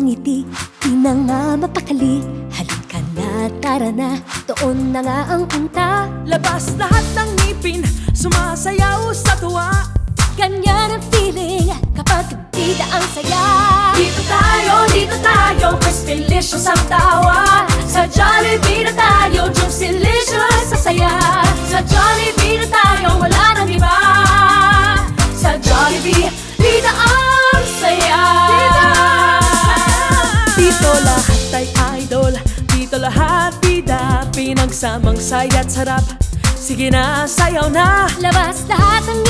ngiti Di na nga mapakali. Halika na, tara na Doon na nga ang punta. Labas lahat ng ngipin Sumasayaw sa tuwa. Ganyan ang feeling Kapag bida ang saya. Dito tayo, dito tayo Crispylicious ang tawa lahat bida Pinagsamang saya't sarap. Sige na, sayaw na. Labas lahat ng